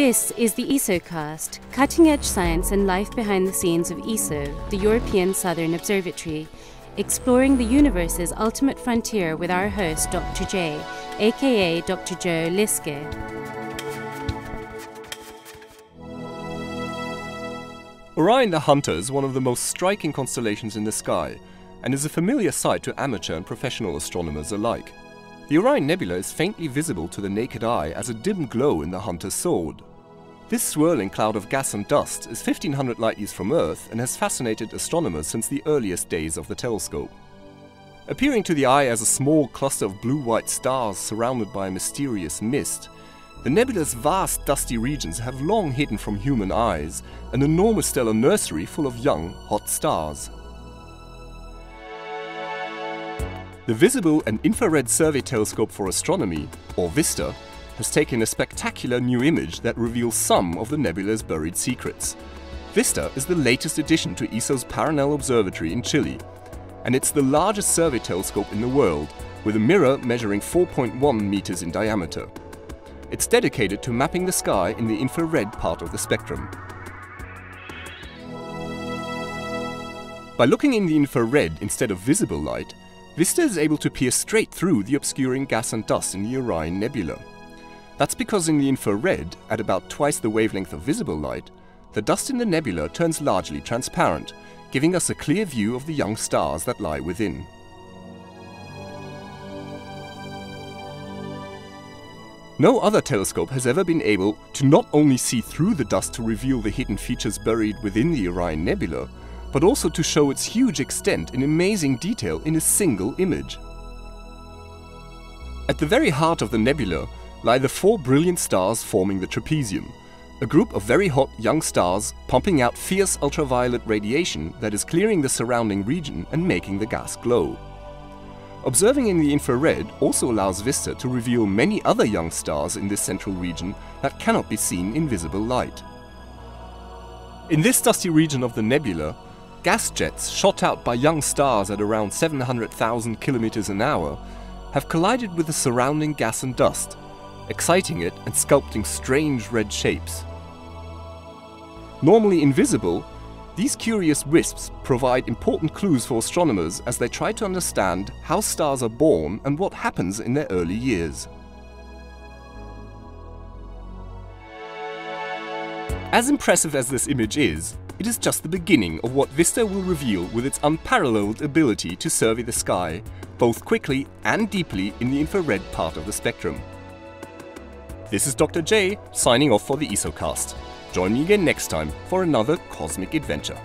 This is the ESOcast, cutting edge science and life behind the scenes of ESO, the European Southern Observatory, exploring the universe's ultimate frontier with our host, Dr. J, aka Dr. Joe Liske. Orion the Hunter is one of the most striking constellations in the sky and is a familiar sight to amateur and professional astronomers alike. The Orion Nebula is faintly visible to the naked eye as a dim glow in the Hunter's sword. This swirling cloud of gas and dust is 1500 light years from Earth and has fascinated astronomers since the earliest days of the telescope. Appearing to the eye as a small cluster of blue-white stars surrounded by a mysterious mist, the nebula's vast dusty regions have long hidden from human eyes an enormous stellar nursery full of young, hot stars. The Visible and Infrared Survey Telescope for Astronomy, or VISTA, has taken a spectacular new image that reveals some of the nebula's buried secrets. VISTA is the latest addition to ESO's Paranal Observatory in Chile, and it's the largest survey telescope in the world, with a mirror measuring 4.1 meters in diameter. It's dedicated to mapping the sky in the infrared part of the spectrum. By looking in the infrared instead of visible light, Vista is able to peer straight through the obscuring gas and dust in the Orion Nebula. That's because in the infrared, at about twice the wavelength of visible light, the dust in the nebula turns largely transparent, giving us a clear view of the young stars that lie within. No other telescope has ever been able to not only see through the dust to reveal the hidden features buried within the Orion Nebula, but also to show its huge extent in amazing detail in a single image. At the very heart of the nebula lie the four brilliant stars forming the trapezium, a group of very hot young stars pumping out fierce ultraviolet radiation that is clearing the surrounding region and making the gas glow. Observing in the infrared also allows VISTA to reveal many other young stars in this central region that cannot be seen in visible light. In this dusty region of the nebula, Gas jets shot out by young stars at around 700,000 kilometers an hour have collided with the surrounding gas and dust, exciting it and sculpting strange red shapes. Normally invisible, these curious wisps provide important clues for astronomers as they try to understand how stars are born and what happens in their early years. As impressive as this image is, it is just the beginning of what Vista will reveal with its unparalleled ability to survey the sky, both quickly and deeply in the infrared part of the spectrum. This is Dr. J, signing off for the ESOcast. Join me again next time for another cosmic adventure.